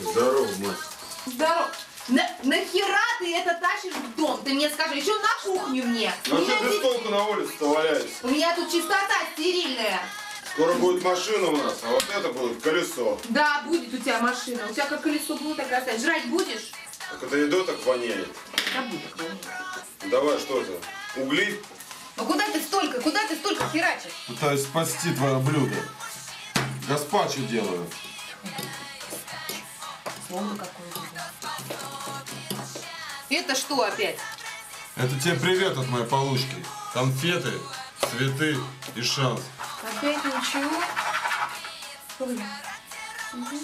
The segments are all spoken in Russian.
Здорово, мать. Здорово. На, нахера ты это тащишь в дом? Ты мне скажи, еще на кухню мне. Ну что ты толку на улице-то валяешься? у меня тут чистота стерильная. Скоро будет машина у нас, а вот это будет колесо. Да, будет у тебя машина. У тебя как колесо было, так и оставить. Жрать будешь? Как это еда так воняет. Да будет. конечно. Давай, что это? Угли? Ну куда ты столько, куда ты столько херачишь? Пытаюсь спасти твое блюдо. Гаспачо делаю. Словно какое Это что опять? Это тебе привет от моей полушки. Конфеты, цветы и шанс. Опять ничего? Ой. Мгм.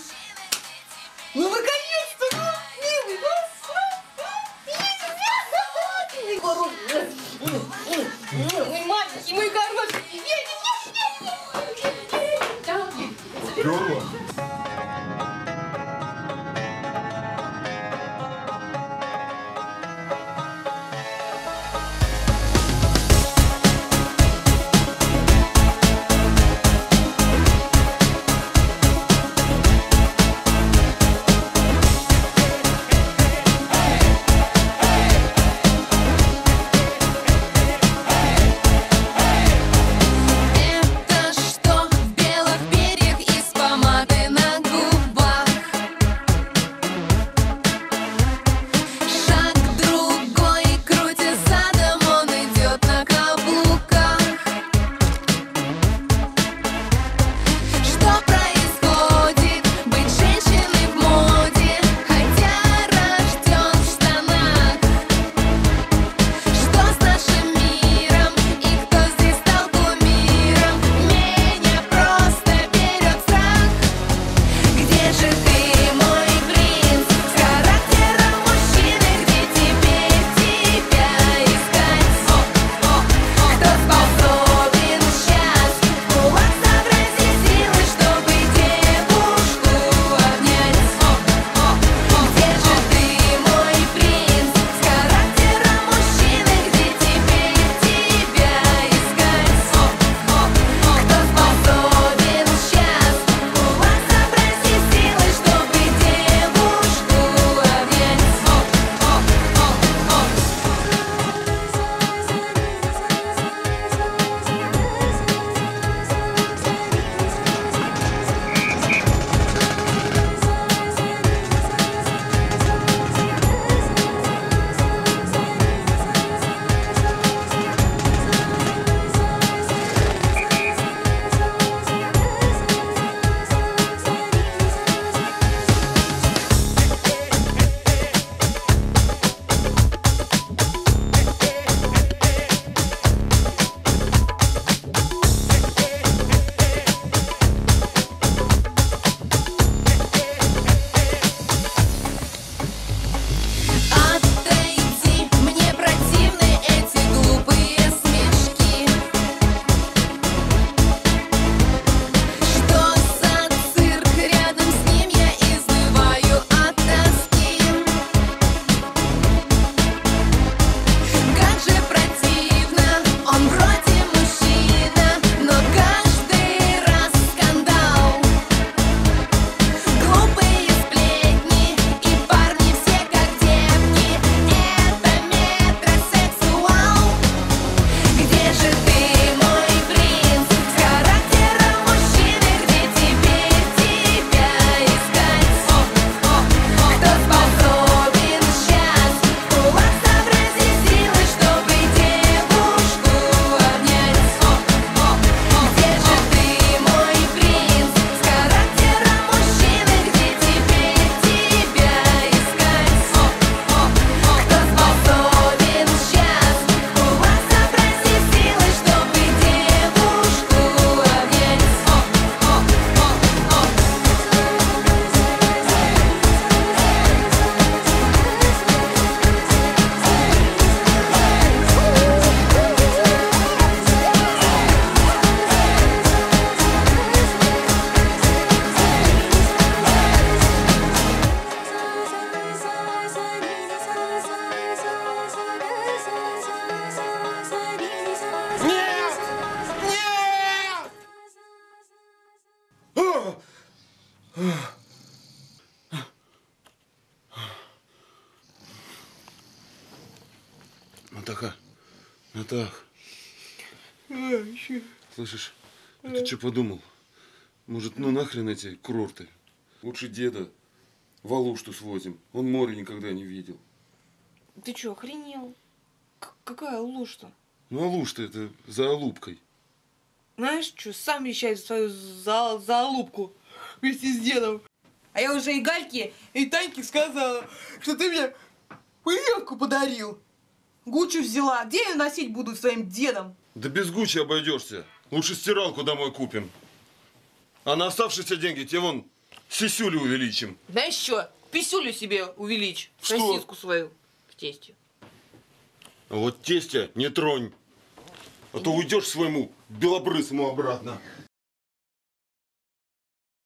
Натаха, Натах. Слышишь, а ты что подумал? Может, ну нахрен эти курорты? Лучше деда в Алушту свозим. Он море никогда не видел. Ты что, охренел? К- какая ложь-то? Ну, Алушта это за Алубкой. Знаешь что, сам езжай в свою за залупку вместе с дедом. А я уже и Гальке, и Таньке сказала, что ты мне пылевку подарил. Гучу взяла. Где я носить буду своим дедом? Да без Гуччи обойдешься. Лучше стиралку домой купим. А на оставшиеся деньги тебе вон сисюлю увеличим. Знаешь что, писюлю себе увеличь. Что? Сосиску свою в тесте. Вот тестя не тронь. А то уйдешь своему белобрысому обратно.